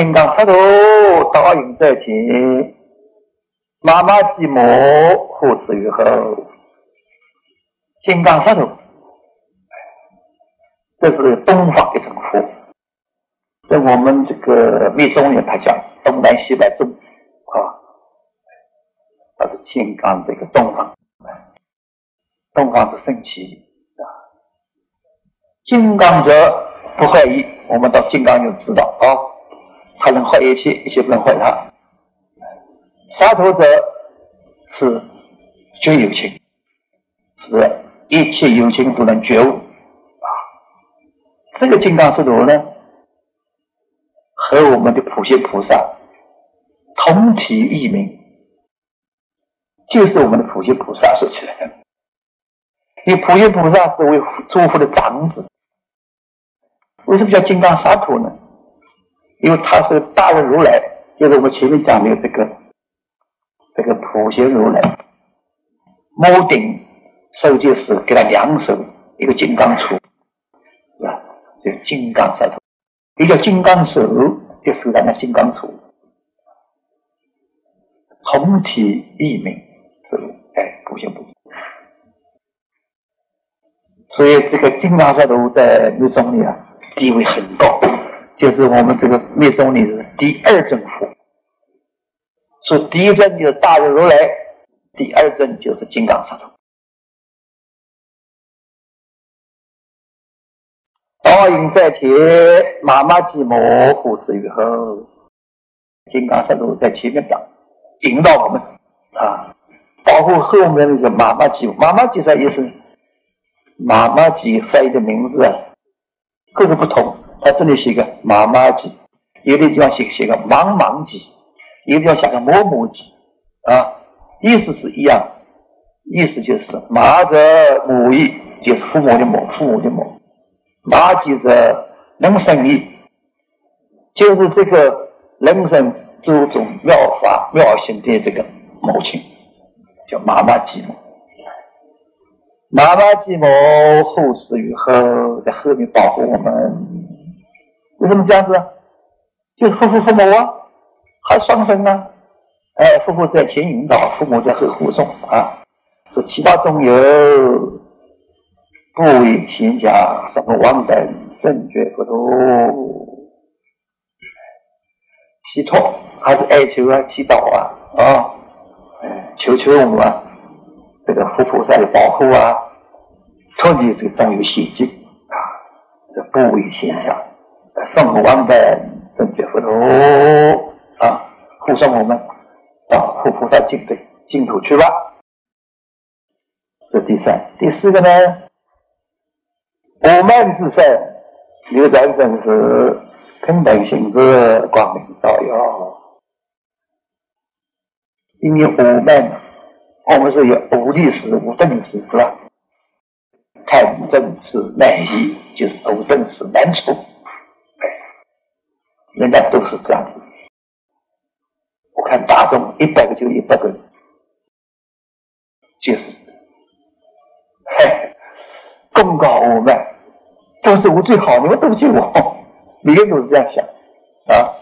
金刚萨埵倒影在前，妈妈寂寞护持于后。金刚萨埵，这是东方的称呼，在我们这个密宗里，他讲东南西北中啊，它是金刚这个东方，东方是圣气啊，金刚者不坏意，我们到金刚就知道啊，他能坏一切，一切不能坏他。杀头者是绝有情，是。一切有情都能觉悟啊！这个金刚石头呢，和我们的普贤菩萨同体异名，就是我们的普贤菩萨说起来的。你普贤菩萨是为诸佛的长子，为什么叫金刚萨陀呢？因为他是大日如来，就是我们前面讲的这个这个普贤如来，摩顶。受戒时给他两手，一个金刚杵，是吧？这金刚舌头，一个金刚手，就是咱的金刚杵，同体异名，是不？哎，普贤菩萨。所以这个金刚舌头在密宗里啊，地位很高，就是我们这个密宗里是第二正佛。说第一阵就是大日如来，第二阵就是金刚舌头。倒影在前，妈妈寂寞，护持于后。金刚石头在前面讲，引导我们啊，包括后面那个妈妈寂。妈妈寂啥意思？妈妈寂翻译的名字啊，各个不同。他这里写个妈妈寂，有的地方写写个茫茫寂，有的地方写个默默寂啊，意思是一样，意思就是妈者母意，就是父母的母，父母的母。马就是能生意，就是这个人生诸种妙法妙行的这个母亲，叫妈妈寂寞。妈妈寂寞后世于后，在后面保护我们。为什么这样子？就是父父父母啊，还双生啊。哎，父母在前引导，父母在后护送啊。说其他中有。不为贤家，什么王等正觉佛陀，祈祷还是哀求啊，祈祷啊，啊，求求我们啊这个佛菩萨的保护啊，特别这个中有险境啊，这不为贤家，什么王等正觉佛陀啊，护送我们到护菩萨净土净土去吧。这第三，第四个呢？我们之身，有在真是平等性质，光明照耀。因为我们，我们是有无历史、无正史，是吧？看正史难易，就是无正史难处。人家都是这样子。我看大众一百个就一百个，就是，嘿，公告我们。都是我最好，你们对不起我，每个人都是这样想啊。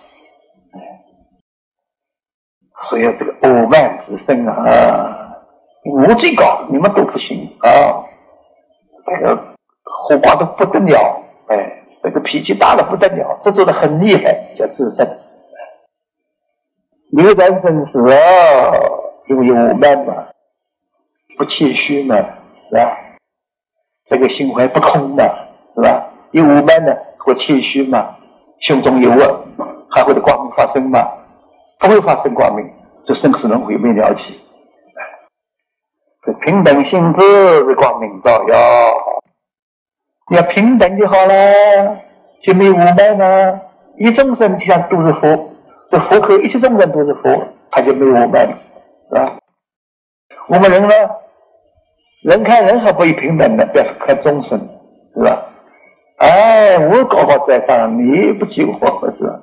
所以这个傲慢之身啊，我最高，你们都不行啊。这个火花都不得了，哎，脾气大的不得了，这做的很厉害，叫自身。有人真是啊，因为五慢嘛，不谦虚嘛，是吧？这个心怀不空嘛。是吧？有五慢呢，会谦虚嘛？胸中有恶，还会的光明发生嘛？不会发生光明，这生死轮回没了起。平等性质是光明照耀，要平等就好了，就没有傲慢了。一众生就像都是佛，这佛和一切众生都是佛，他就没有傲慢了，是吧？我们人呢，人看人还不一平等的，表示看众生，是吧？哎，我高高在上，你不及我，是吧？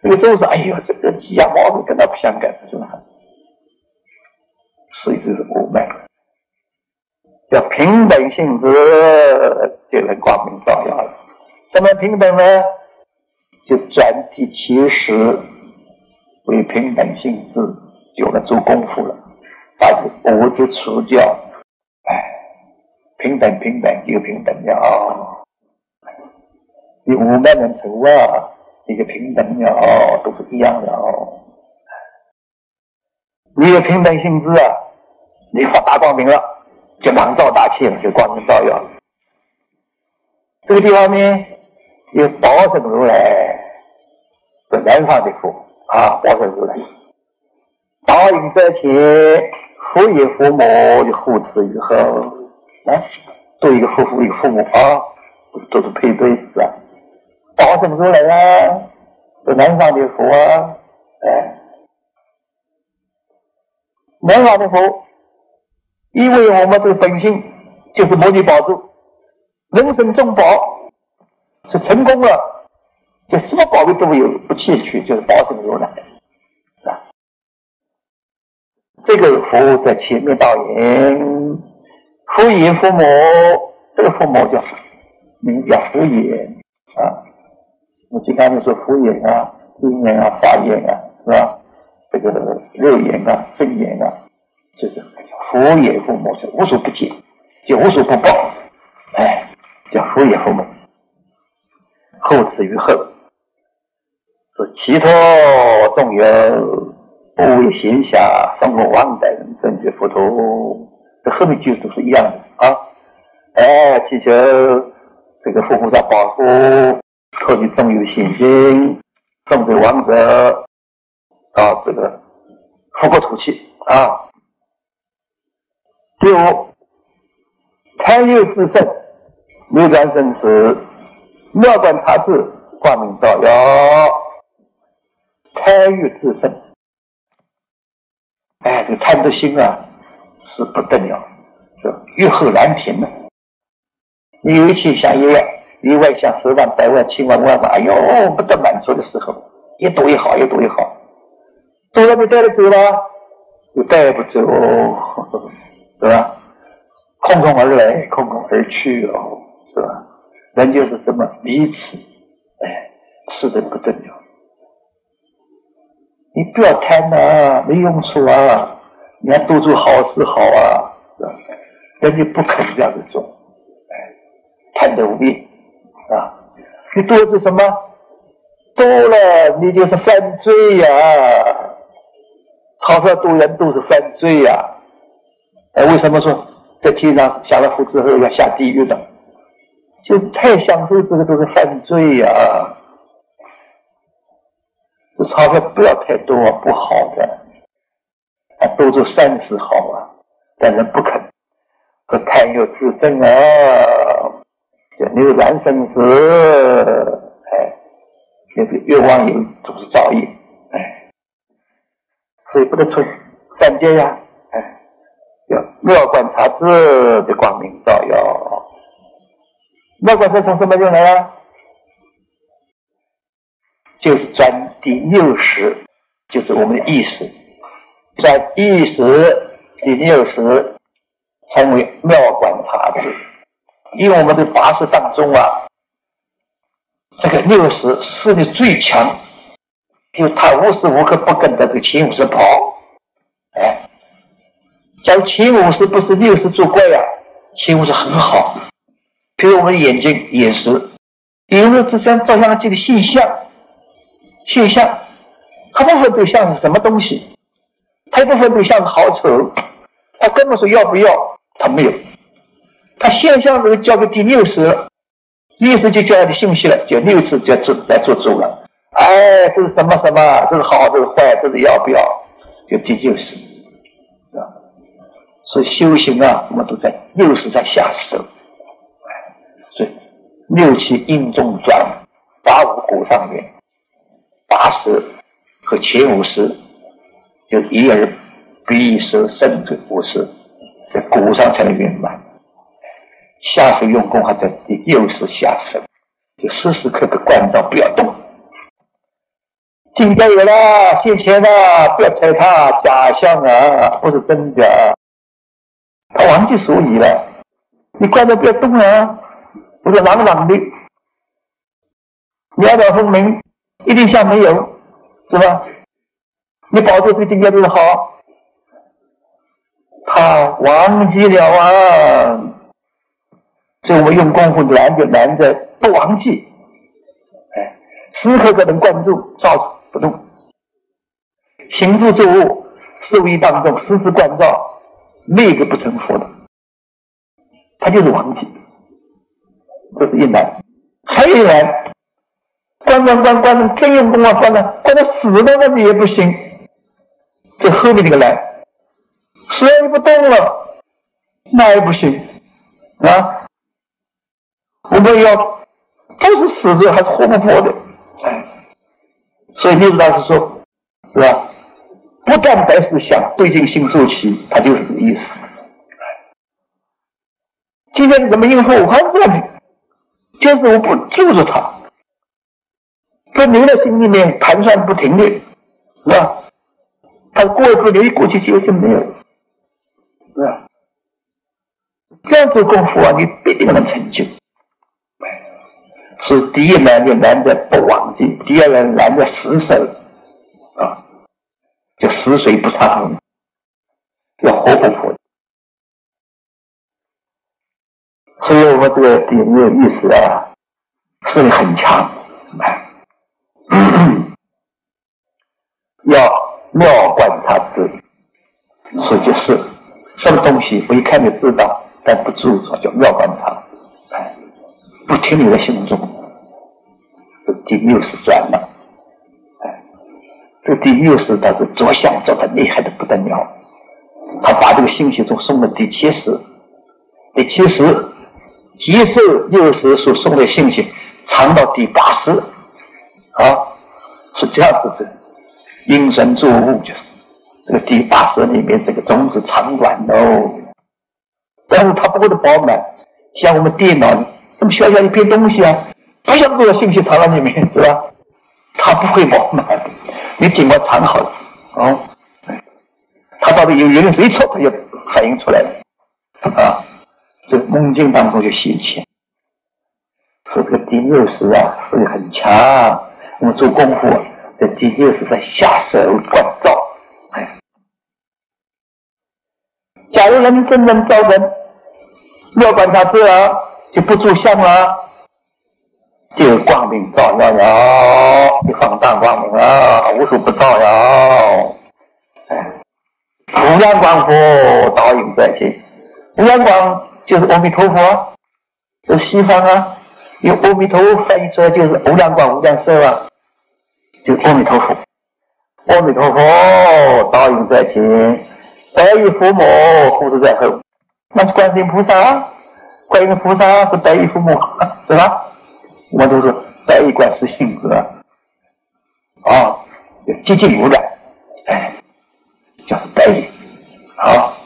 那个都是，哎呦，这个鸡鸭毛都跟他不相干，是吧？所以这是傲慢，要平等性质就能光明照耀了。怎么平等呢？就转第七识为平等性质，有了做功夫了，但是物质出教，哎，平等平等就平等了，你五万人头啊，你就平等了，都是一样的哦。你有平等性质啊，你发大光明了，就盲照大气了，就光明照耀了。这个地方呢，有宝生如来，是南方的佛啊，宝生如来。道应在前，父也父母就护持以后，啊，做一个夫妇一个父母啊，都是配对是吧？宝生如来啊，是南方的佛啊，哎，南方的佛，因为我们这个本性就是摩尼宝珠。人生重宝是成功了，就什么宝贝都有，不欠缺，就是宝生如来，啊。这个佛在前面导言，福言父母，这个父母叫名叫福言啊。我经常就说福言啊、因言啊、法言啊，是吧？这个肉言啊、真言啊，就是福言父母是无所不见，就无所不报，哎。叫福也福母，后此于后，说其他众有不为闲暇，生活万代人正觉佛陀，这后面句子都是一样的啊。哎，祈求这个佛菩萨保护，特别众有信心，众对王者啊，这个福国土气啊。第五，贪欲自胜。六转生死，妙观察智，光明照耀，贪欲自胜。哎，这贪的心啊，是不得了，是欲壑难平的。你有一天想一万，一万想十万、百万、千万、万万，哎呦，不得满足的时候，越多越好，越多越好。多了你带得走了，又带不走，是吧？空空而来，空空而去哦。是吧？人就是这么彼此，哎，吃的不得了。你不要贪呐，没用处啊！你要多做好事好啊，是吧？人家不肯这样子做，哎，贪得无厌啊！你多是什么？多了你就是犯罪呀！钞票多人都是犯罪呀！哎，为什么说在天上下了福之后要下地狱的？就太享受这个都是犯罪呀！这钞票不要太多，不好的，啊，多做善事好啊，但人不肯，和贪欲自胜啊，叫牛然生死，哎，那个越往有总是造业，哎，所以不能出三界呀，哎，要妙观察智的光明照耀。那个是从什么用来啊？就是专第六识，就是我们的意识，在意识第六识成为妙观察智。因为我们的八识当中啊，这个六识势力最强，因为他无时无刻不跟着这个前五识跑。哎，假如前五识不是六识作怪呀，前五识很好。给我们眼睛、眼识，有时只像照相机的现象，现象，它不分对象是什么东西，它不分对象是好丑，它根本说要不要，它没有，它现象这个交给第六识，意识就交给信息了，就六识就做来做主了。哎，这是什么什么？这是好，这是坏，这是要不要？就第六识，是吧？所以修行啊，我们都在六识在下手。六七阴中转，八五骨上面，八十和前五十，就一而必十胜这五十，在骨上才能圆满。下手用功还在第六十下手，就时时刻刻关照不要动。金家有了，现前了，不要踩他假象啊，不是真的。他忘记所以了，你关照不要动啊。不是朗朗的，两道分明，一定像没有，是吧？你保证这个境界就是好，他忘记了啊！所以我们用功夫难就难在不忘记，哎，时刻刻能关注，照不动，行住坐卧，思维当中时时关照，那个不成佛的，他就是忘记，这是一难，还有一难，关关关关，真用功啊，关了，关到死了那你也不行。这后面这个来，虽然不动了，那也不行啊！我们要都是死着，还是活不活的？哎，所以六祖大师说，是吧？不断白思想，对境心做起，他就是这个意思。今天怎么应付？我还是就就是我不住着他，在你的心里面盘算不停的，是吧？他过去留一过去就就没有，是吧？这样做功夫啊，你必定能成就。是第一难就难在不忘记，第二难难在死守啊，就死水不差要活不活。所以我们这个点有意思啊，势力很强，哎 要。妙观察之，实际是什么东西？我一看就知道，但不注重叫妙观察。哎，不听你的行踪，这第六识转了。哎，这第六识它是着相着的厉害的不得了。他把这个信息都送到第七识，第七识接受六十所送的信息，藏到第八识，啊，是这样子的。因身作物就是这个第八识里面这个种子长短哦，但是它不会的饱满，像我们电脑这么小小一片东西啊，不像这个信息藏在里面是吧？它不会饱满，你尽管藏好了哦，它到底有有人谁错，它就反映出来了啊。这梦境当中就显现，说这个第六识啊，力很强，我们做功夫。这第六识在下手关照，哎，假如人真正照人，要观察这就不住相了，就光明照耀了，一放大光明啊，无所不照耀，哎，无量光佛导引在心，无量光就是阿弥陀佛，是西方啊，用阿弥陀翻译出来就是无量光无量寿啊。就阿弥陀佛，阿弥陀佛，导引在前，白衣父母护持在后。那是观世音菩萨，观音菩萨是白衣父母，是吧？我都是白衣观世性格，啊，接近无染，哎，叫是白衣，好。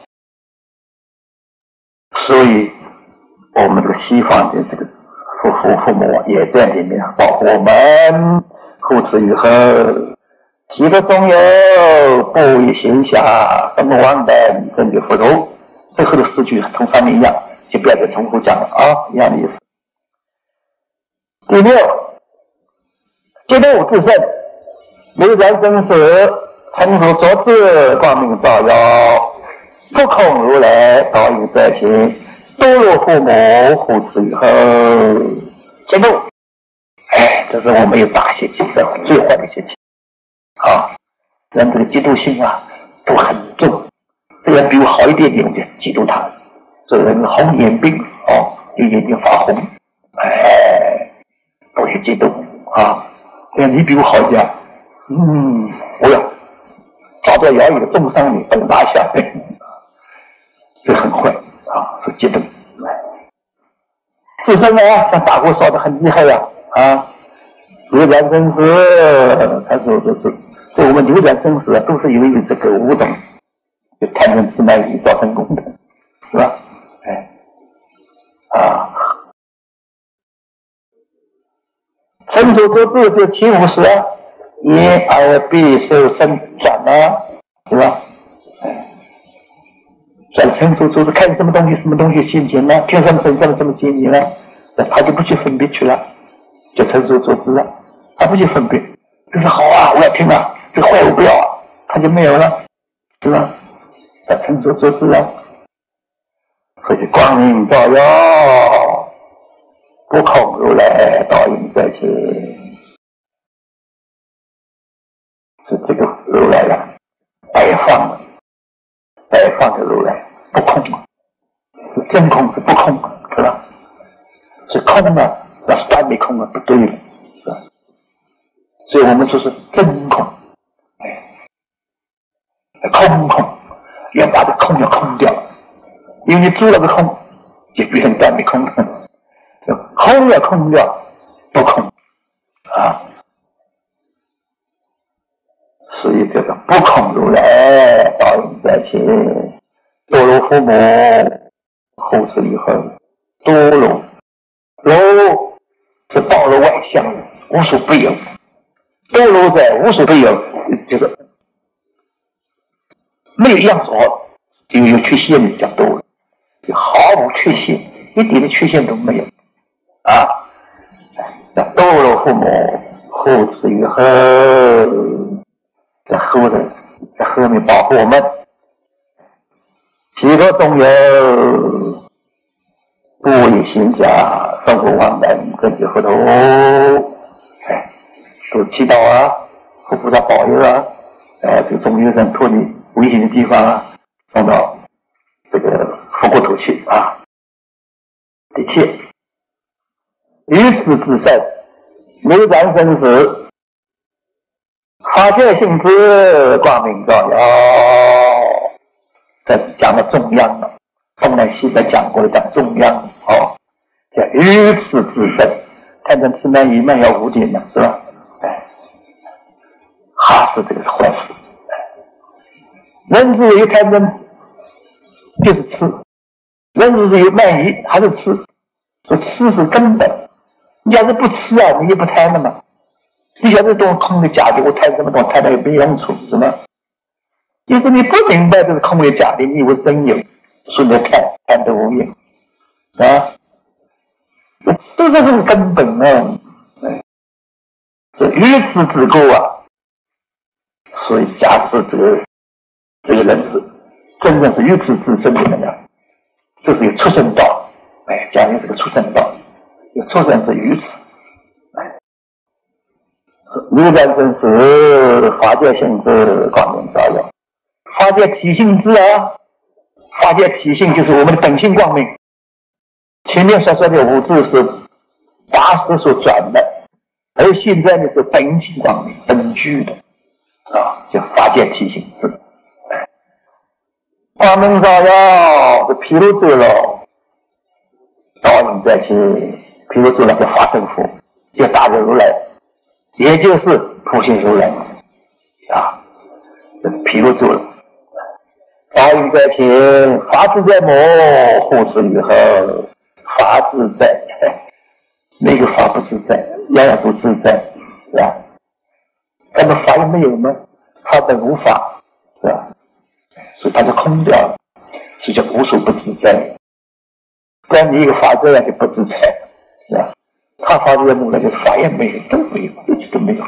所以，我们这个西方的这个父父父母也在里面保护我们。护持于后，其德中有，不以闲暇，什么万代正觉佛陀。最后的四句同上面一样，就不要再重复讲了啊，一样的意思。第六，觉悟自胜，内在真实，成熟作智，光明照耀，不空如来，导引在心，多罗父母护持以后，觉悟。哎，这是我们有大邪气，的最坏的邪气。啊，人这个嫉妒心啊，都很重。这个人比我好一点点，我就嫉妒他。这个人红眼病，哦，眼睛发红，哎，都去嫉妒啊。这你比我好一点，嗯，我要抓住摇椅的重伤你，把你拿下。这很坏啊，是嫉妒。自身呢，像大火烧的很厉害呀。啊，流转生死，他说就是，所以我们流转生死都是由于这个五种，就贪嗔痴慢疑造成功的，是吧？哎，啊，成熟之智就七五十，眼耳鼻舌身转啊，是吧？哎，转成熟之智看什么东西，什么东西心情呢？听什么声，什么什么心情呢？那他就不去分别去了。就成熟做知了，他不去分别，这是好啊，我要听啊，这个坏我不要啊，他就没有了，是吧？他成熟做事啊，所以光明照耀，不空如来倒影在前，是这个如来呀，摆放的，摆放的如来不空嘛，是真空是不空，是吧？是空的。那是断没空啊，不对了，是吧？所以我们说是真空，哎，空空，要把这空要空掉，因为你住了个空，就变成断没空了。空要空掉，不空啊，所以这个不空如来道应在前，多如父母，后世以后多如如。是道路外向，无所不有；多如在无所不有，就是没有样所，就有缺陷的叫多了，就毫无缺陷，一点的缺陷都没有啊！叫多如父母，后之于后，在后人，在后面保护我们，其他中有。不为行家，生活往来，跟着佛陀，哎，都祈祷啊，佛菩萨保佑啊，哎，这个中有人脱离危险的地方啊，送到这个佛国土去啊。第七，于此之善，流转生死，发现性之，光明照耀，这讲的中央了。东南西北讲过的讲中央。哦，叫于此之身，看成吃满一满要五点了，是吧？哎，哈是这个是坏事。人之有贪嗔，就是吃；人之有慢疑，还是吃。说吃是根本。你要是不吃啊，你就不贪了嘛。你晓得东空的假的，我贪什么东西？贪的有没用处？是吗？就是你不明白这是空的假的，你以为真有，所以贪贪得无用。啊，这个是根本啊！这愚痴之过啊，所以假设这个这个人是真正是愚痴之身的人啊，这是有出生道，哎，讲的是个出生道，有出生是愚痴，哎，如来真是法界性质光明照耀，发界体性质啊，发界体性就是我们的本性光明。前面所说的五字是八识所转的，而现在呢是本性光明本具的啊，叫法界体性是。光明照耀是毗卢遮了，导引在去毗卢遮那个法身佛，叫大日如来，也就是普贤如来啊，这毗卢遮了，导引在前，法自在魔，护持于后。法自在，那个法不自在，样样不自在，是吧？那么法也没有吗？法本无法，是吧？所以它是空掉了，所以叫无所不自在。不然你一个法这样就不自在，是吧？他法在木来就法也没有，都没有，一直都没有。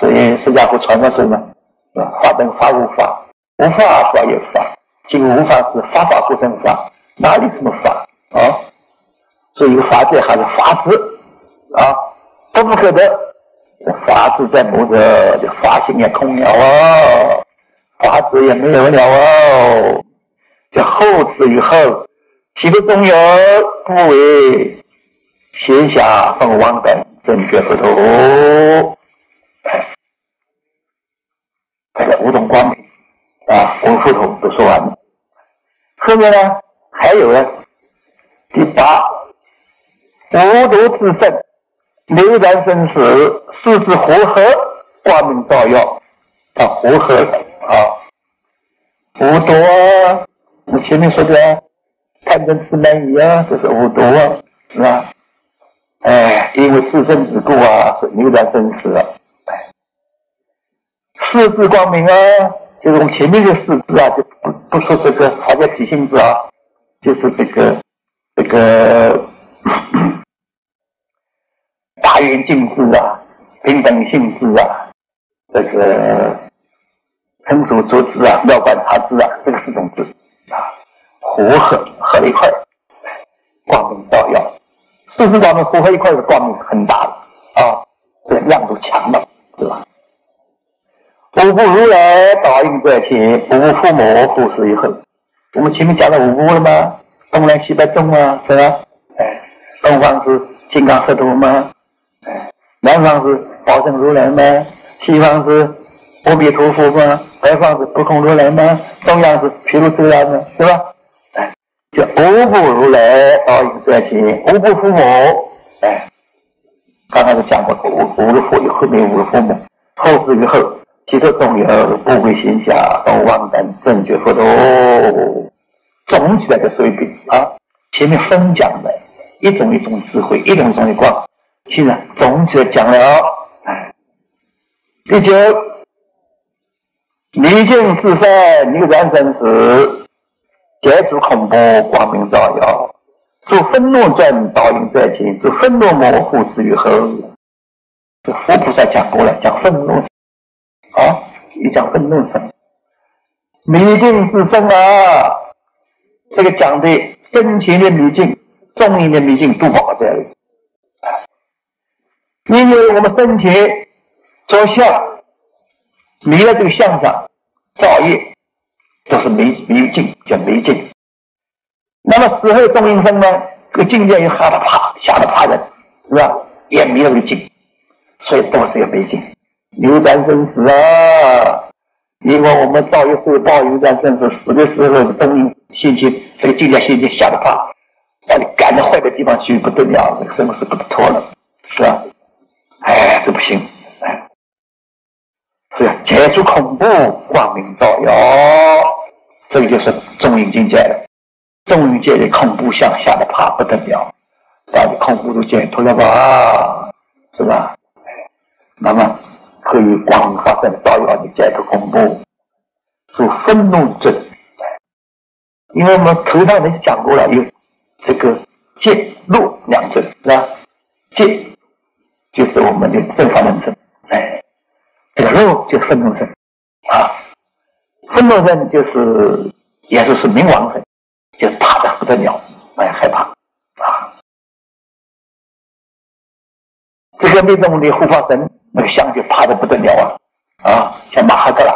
所以释迦佛传的是呢，是吧？法本法无法，无法法有法，今无法是法法不生法。哪里这么法啊？所以法界还是法子啊，都不可得。法子在不得，这法性也空了哦，法子也没有了哦。这后知以后，岂不中有不为闲暇分王等正觉不脱？这个五种光明啊，五佛头都说完了，后面呢？还有呢，第八，无毒之身，流然生死，四之和合，光明照耀，啊，和合啊，无毒啊，我前面说的贪嗔痴慢疑啊，这是无毒啊，是吧？哎，因为自身之故啊，是流然生死啊，四字光明啊，就是我们前面的四字啊，就不不说这个法界体性字啊。就是这个这个大圆镜智啊，平等性质啊，这个成熟足智啊，妙观察智啊，这个四种智啊，和合合在一块光明照耀。事实上呢，合合一块的光明很大的啊，这亮度强了，对吧？五不如来，导引在前；五不父母，护持于后。我们前面讲了五不了吗？东南西北中啊，是吧？哎，东方是金刚石头吗？哎，南方是宝生如来吗？西方是阿弥陀佛吗？北方是不空如来吗？中央是毗卢遮那吗？是吧？哎，叫五不如来，导引在前；五不父母，哎，刚才是讲过五五个父，后面五个父母，后至于后。其实中有不归心下，东王等正觉佛陀，总起来的水平啊，前面分讲的一种一种智慧，一种一种的光，现在总起来讲了，哎，第九，离境自身，牛然生死，解除恐怖，光明照耀，做愤怒症，导引在前，做愤怒模糊之于后，这佛菩萨讲过了，讲愤怒。你，讲愤怒生，迷境之生啊，这个讲的深情的迷境，重音的迷境都包在里。因为我们生前着相，迷了这个相上造业，都是迷迷境，叫迷境。那么死后重音生呢，这个境界又吓得怕，吓得怕人，是吧？也迷了个境，所以都是个迷境。流转生死啊！因为我们造业受报，流转生死，死的时候东阴心情，这个境界心情吓得怕，把你赶到坏的地方去不得了，这个生死不得脱了，是吧？哎，这不行，哎，是啊，解除恐怖，光明照耀，这个就是中阴境界了。中阴界的恐怖相吓得怕不得了，把你恐怖都解脱了吧？是吧？那么。可以广泛发生，照耀你解脱恐怖，是愤怒症。因为我们头上人讲过了，有这个戒怒两症，是吧？戒就是我们的正法人生，哎，这个怒就是愤怒症啊，愤怒症就是也就是冥王症，就是怕的不得了，哎，害怕啊。这个命中的护法神。那个象就怕的不得了啊！啊，像马哈德拉，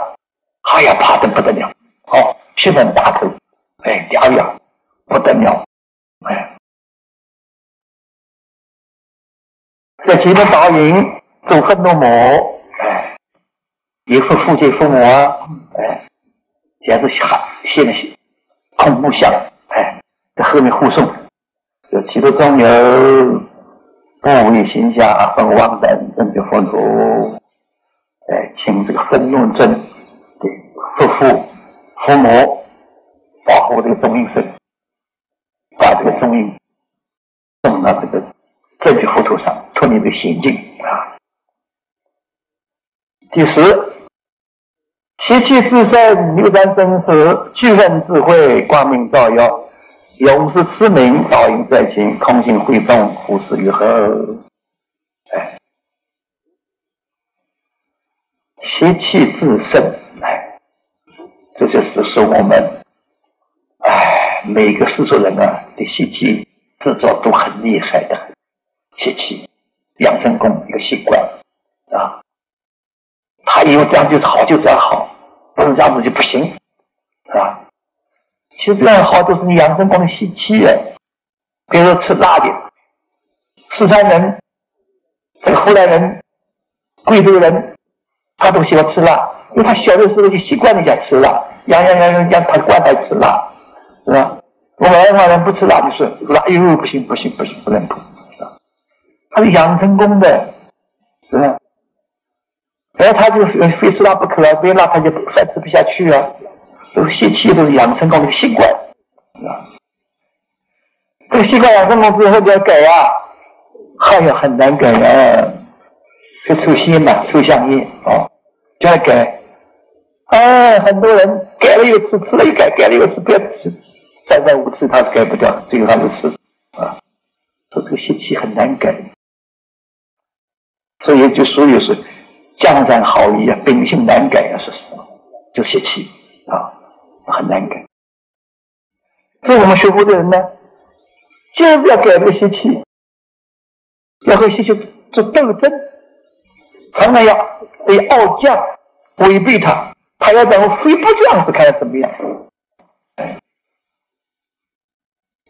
哎呀，怕的不得了。哦，皮很大头，哎，嗲呀，不得了，哎。在前面导引走愤怒魔，哎，也是父亲父母啊，哎，也是吓现了恐怖相，哎，在后面护送，有其中中有。不为心下分王等正觉佛陀，哎，请这个分论尊的父父父母保护这个中阴身，把这个中阴送到这个正觉佛陀上，脱离的心境啊。第十，习气自身，流转真实，具分智慧，光明照耀。永是痴名，导引在前，空性会众，忽视于后。哎，邪气自身，哎，这就是说我们，哎，每个世俗人啊，的习气制作都很厉害的，习气养生功一个习惯啊，他以为这样就是好，就这样好，不是这样子就不行，是吧？其实这样好都是你养生功的吸气啊，比如说吃辣的，四川人、这个湖南人、贵州人，他都喜欢吃辣，因为他小的时候就习惯人家吃辣，养养养养养，他惯他吃辣，是吧？我们南方人不吃辣就是辣，哎呦不行不行不行不能碰，是吧？他是养生功的，是吧？然后他就非吃辣不可啊，非辣他就饭吃不下去啊。这个泄气，都是养成功的习惯，啊，这个习惯养成功之后就要改啊，还有很难改啊，就抽烟嘛，抽香烟啊，就要改，啊，很多人改了又吃，吃了又改，改了又吃，不要吃，三番五次他是改不掉，最后他就吃，啊，说这个泄气很难改，所以就所以是江山好义啊，秉性难改啊，是什么？就泄气，很难改。所以我们学佛的人呢，就是要改这习气，要和习气做斗争，常常要为傲将，违背他，他要怎么非不这样子，看他怎么样？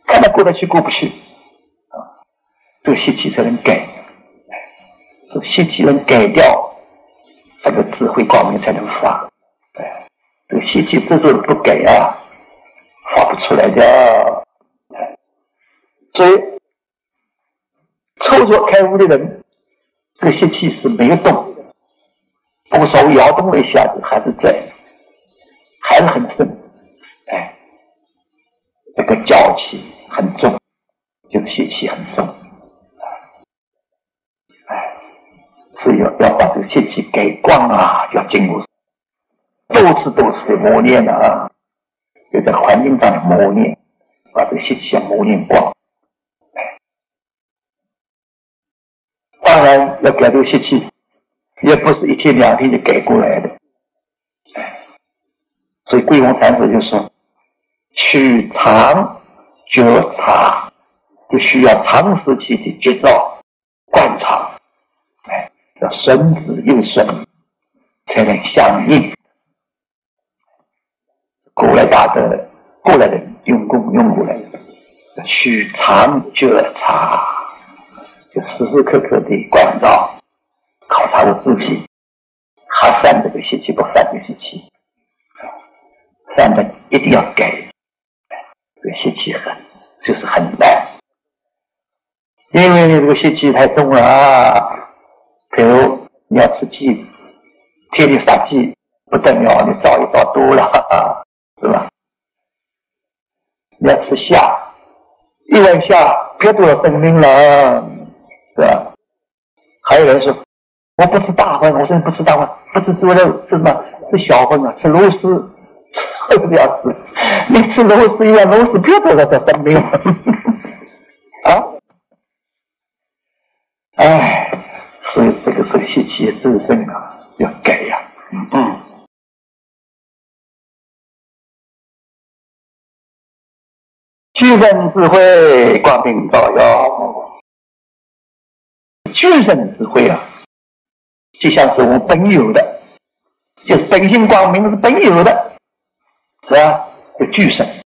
看他过得去过不去啊？这个习气才能改，这个习气能改掉，这个智慧光明才能发。这个习气这时候不改啊，发不出来的。所以，抽着开悟的人，这个习气是没有动，不过稍微摇动了一下子，还是在，还是很深。哎，这个娇气很重，这个习气很重。哎，所以要要把这个习气改光啊，要经过多次多次的磨练啊，就在环境上的磨练，把这个习气磨练光。当然，要改这个习气，也不是一天两天就改过来的。所以桂红禅师就说：“取长觉察，就需要长时期的觉照、观察，哎，要顺子又顺，才能相应。古来大德、过来人用功用过来的，取常觉察。”就时时刻刻的关照、考察我自己，还犯这个习气不犯这个习气，犯的一定要改。这个习气很，就是很难，因为你这个习气太重了啊。比如你要吃鸡，天天杀鸡不得了，你造一造多了啊，是吧？要吃虾，一碗虾别多少生命了。是吧？还有人说我不吃大荤，我说你不吃大荤，不吃猪肉，吃什么？吃小荤啊，吃螺丝，受不要吃。你吃螺蛳一碗，螺蛳别多少生命了！哎，所以这个是习气周身啊，要改呀。嗯。具身智慧，光明照耀。具身智慧啊，就像是我们本有的，就是本性光明是本有的，是吧？就具身，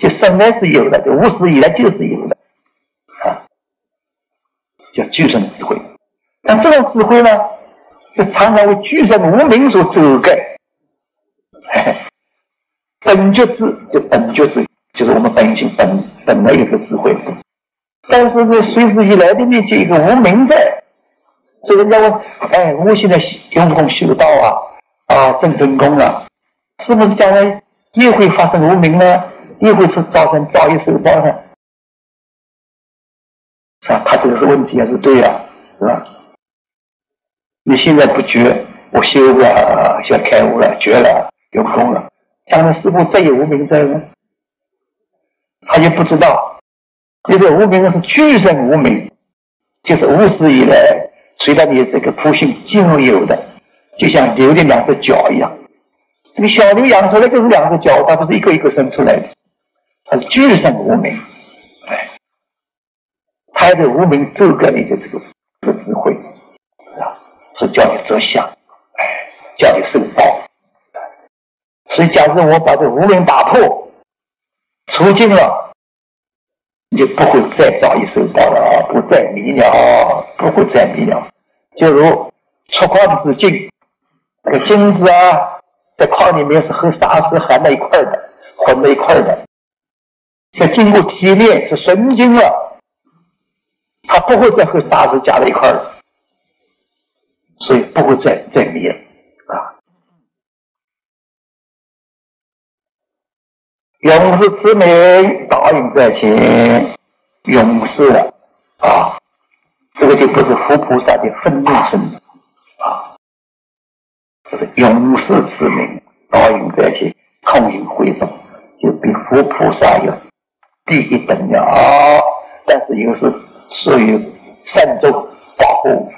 就生来是有的，就无始以来就是有的，啊，叫具身智慧。但这种智慧呢，就常常为具身无名所遮盖。本觉智就本觉智，就是我们本性本本来有个智慧。但是呢，随之以来的呢，就一个无名在，所以人家问：哎，我现在用功修道啊，啊，正成功了，是不是将来又会发生无名呢？又会是造成造业受报呢？啊，他这个是问题还是对呀？是吧？你现在不觉，我修了，现在开悟了，觉了，用功了，将来是否再有无名在呢？他也不知道。这个无名是具身无名，就是无始以来随着你这个福性进入有的，就像牛的两只脚一样。这个小牛养出来就是两只脚，它不是一个一个生出来的，它是具身无名。哎，它的无名遮盖你的这个这个智慧，啊，是叫你着相，哎，叫你受报。所以，假设我把这无名打破，除尽了。你就不会再造一受报了啊，不再迷了啊，不会再迷了。就如出矿之金，那个金子啊，在矿里面是和沙石含在一块的，混在一块的。要经过提炼是纯金了，它不会再和沙石加在一块了，所以不会再再迷了啊。永世之名答应在前，永世啊，这个就不是佛菩萨的分命身啊，这是永世之名答应在前，通行会众，就比佛菩萨要低一等了，但是又是属于善众保护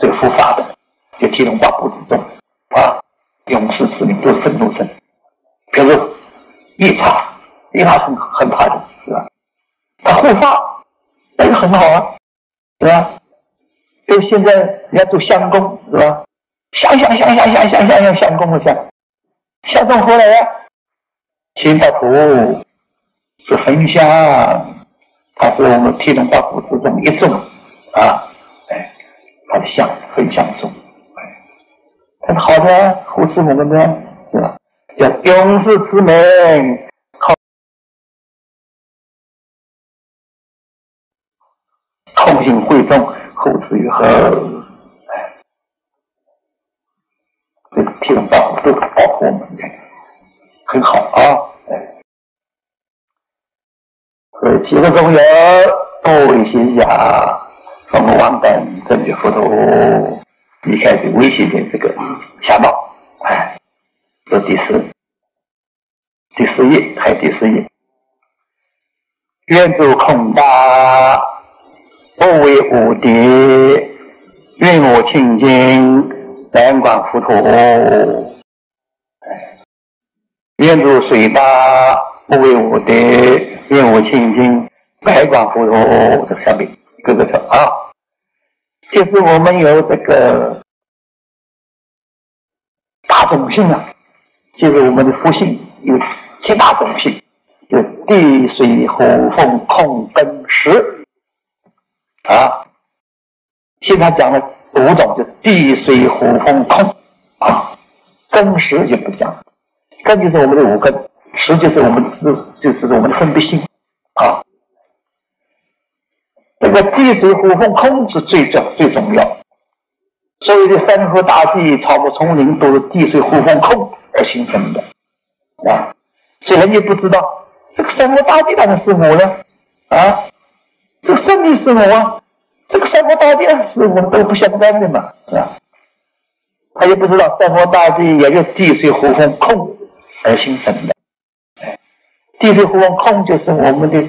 护法的，就天龙八部之中啊，勇士之名都是愤怒神。可是夜叉，夜叉很很怕的，是吧？他护法，那就很好啊，是吧？就现在人家做相公，是吧？相相相相相相相相相公的相，相公何来呀？天道图是分相，他是我们天龙八部之中一种啊，哎，他的相很相中，哎，很好的护持我们的，叫勇士之名，空空性会众护持于后，哎，这个天龙八部都是保护我们的，很好啊。呃，几个中有多威胁下，从王等正觉佛陀一开始威胁的这个下报，哎，这第四。第四页，还有第四页，愿主空大，不为无敌，愿我清净，南观佛陀，愿主水大，不为无敌。愿我清净，百广佛陀。这下面各个说啊，就是我们有这个大种性啊，就是我们的福性有七大种性，有地水火风空根石啊。现在讲了五种，就地水火风空啊，根石就不讲，根就是我们的五根。实就是我们是就是我们的分别心啊，这个地水火风空是最重最重要。所有的山河大地、草木丛林都是地水火风空而形成的啊。所以人家不知道这个山河大地哪能是我呢？啊，这个生命是我啊，这个山河大地是我都不相干的嘛，是吧？他也不知道山河大地也是地水火风空而形成的。地水火风空就是我们的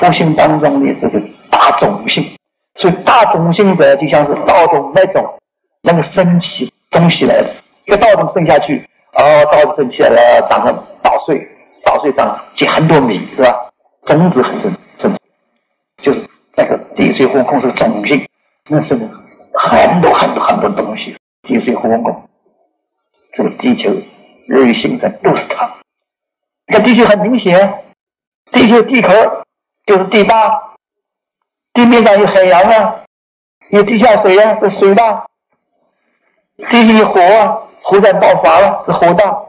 佛性当中的这个大种性，所以大种性的就像是稻种那种那个生起东西来的，一个稻种生下去，哦，稻子生起来了，长成稻穗，稻穗长结很多米，是吧？种子很深，深，就是那个地水火风空是种性，那是很多很多很多东西，地水火风空，这个地球日月星辰都是它。这地球很明显，地球地壳就是地大，地面上有海洋啊，有地下水啊，是水大；地里火啊，火山爆发了是火大；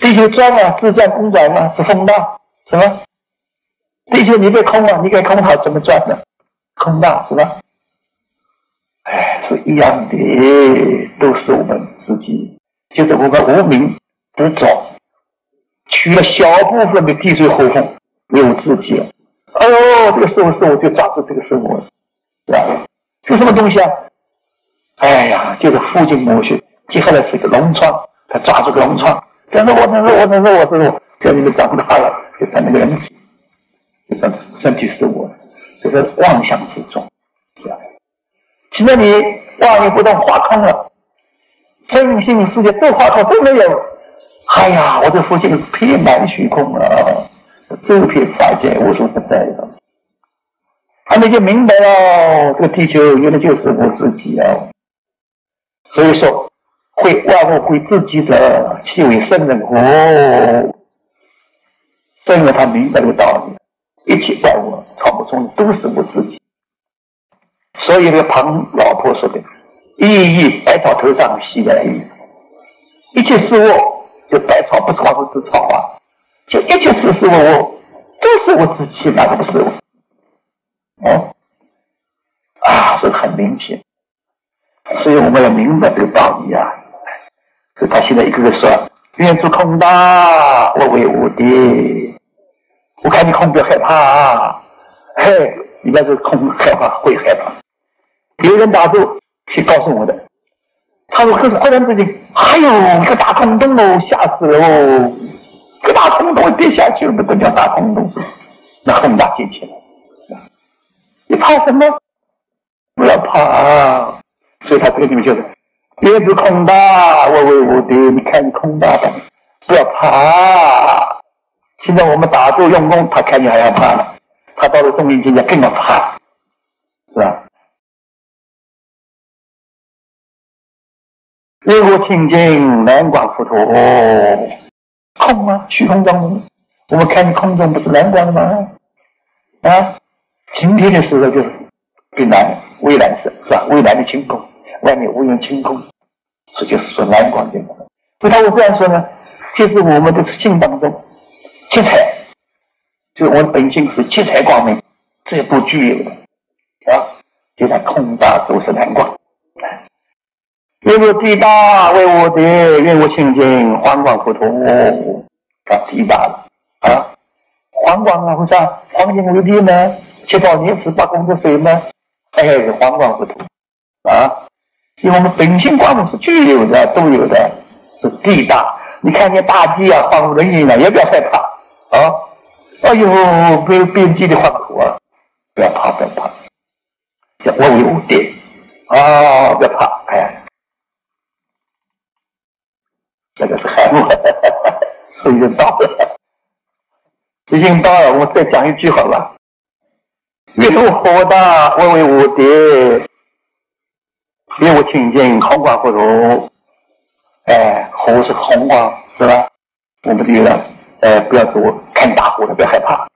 地球转啊，自转公转啊，是风大，是吧？地球你被空啊，你给空它怎么转呢？空大是吧？哎，是一样的，都是我们自己，就是我们无名不着。取了小部分的地水火风，有自己。哦，这个事物是我就抓住这个事物，是吧？是什么东西啊？哎呀，就是附近某些接下来是个脓疮，他抓住个脓疮，真是我，真是我，真是我，真是我，叫你们长大了，就在那个人体，就说身体是我，这个妄想之中，是吧？现在你妄念不断化空了，真心世界都化空都没有。哎呀，我的父亲遍满虚空啊，这片法界无所不在的。他们就明白了，这个地球原来就是我自己啊。所以说，会万物归自己者，其为圣人乎？圣人他明白这个道理，一切万物、草木中都是我自己。所以，那个庞老婆说的：“一叶百草头上喜来意，一切事物。”就百草不是花不是草啊，就一切事物我，都是我自己，哪个不是我？哦，啊，这很明显，所以我们要明白这个道理啊。他现在一个个说：“愿主空大，我为无敌。”我看你空不要害怕啊，嘿，你那个空害怕会害怕。别人打住，去告诉我的。他说：“可是忽然之间，哎呦，个大空洞哦，吓死了哦！个大空洞跌下去了，不得了，大空洞，那很大进去了。你怕什么？不要怕啊，所以他这个地方就是，业是空大，我为无敌。你看空大的，不要怕。现在我们打坐用功，他看你还要怕呢。他到了中阴境界更要怕，是吧？日我清净，南光佛陀，空啊？虚空中，我们看空中不是蓝光的吗？啊，晴天的时候就是变蓝，蔚蓝色，是吧？蔚蓝的晴空，外面无云清空，这就是说蓝光的。所以他会这样说呢，就是我们的心当中。七彩，就我的本性是七彩光明，这不具有的啊，就像空大都是蓝光。愿我地大为我的，愿我清净黄光佛陀，啊，地大了啊，黄光啊，为啥？黄金为地呢？七宝莲池八功德水呢？哎，黄光佛陀啊，因为我们本性光明是具有的，都有的，是地大。你看见大地啊，荒无人烟了，也不要害怕。啊！哎呦，被边际的话苦啊！不要怕，不要怕，叫我为无敌啊！不要怕，哎，这个是海陆，时间到了，时间到了，我再讲一句好了。你如火大，我为无敌，业无清净，红光不如。哎，火是红光，是吧？我们这个。呃，不要做看大火的，不要害怕啊！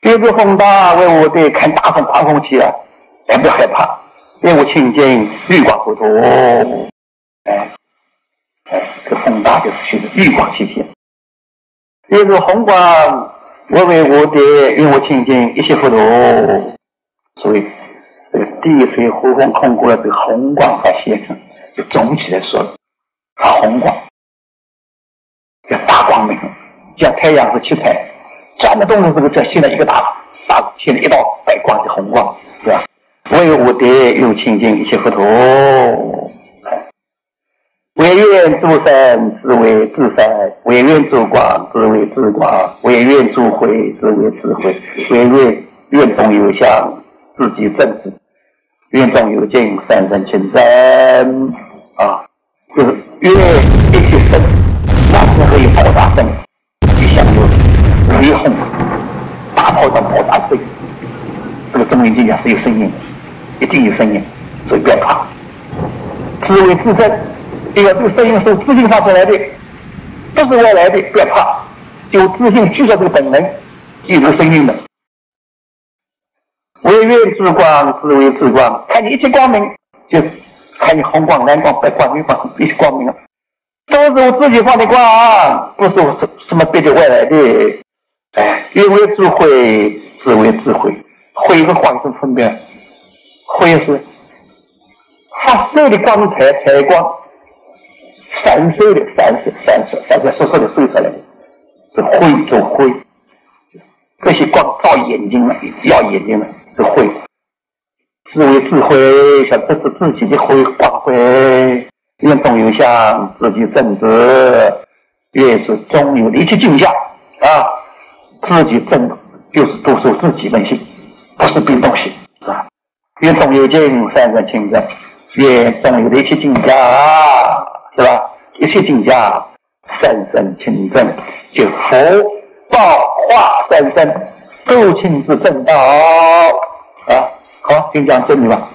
别是风大，为我的看大风刮风起啊，哎，不要害怕，因为我清净绿光佛陀，哎哎，这风大就是就是绿光气息。别是红光，我为我的，因为我清净一切佛陀，所以地水火风空过了这个红光发现，就总体来说，它红光，叫大光明。像太阳和七彩，转的动的这个这现在一个大大现在一道白光的红光，是吧？为我得有清净一切佛陀，唯愿诸神自为自善，唯愿诸光自为自光，唯愿诸慧自为智慧，唯愿愿中有相自己正直，愿中有劲三生清真啊，就是愿一切生，那是可以报答生。像有雷轰、大炮的爆炸声，这个中音境界是有声音，一定有声音，所以不要怕。自为自身，这个这个声音是自信发出来的，不是外来的，不要怕。有自信具足这个本能，有声音的。唯愿之光，自为之光，看你一切光明，就看你红光、蓝光、白光、绿光，一切光明了。都是我自己放的光，不是我什什么别的外来的。哎，因为智慧，智为智慧，慧和光有分别？慧是发射的光彩，彩光；散射的散射，散射，散射，射射的射出来的，是慧，做慧。这些光照眼睛了，要眼睛了，智慧。智为智慧，想这是自己的慧光辉。愿动有相，自己正直；越是中有一切境界啊，自己正就是都是自己本性，不是别东西，是吧？愿中有境，三生清净；愿中有的一切境界，是吧？一切境界三生清净，就福报化三生，都亲自正道啊！好，就讲这里吧。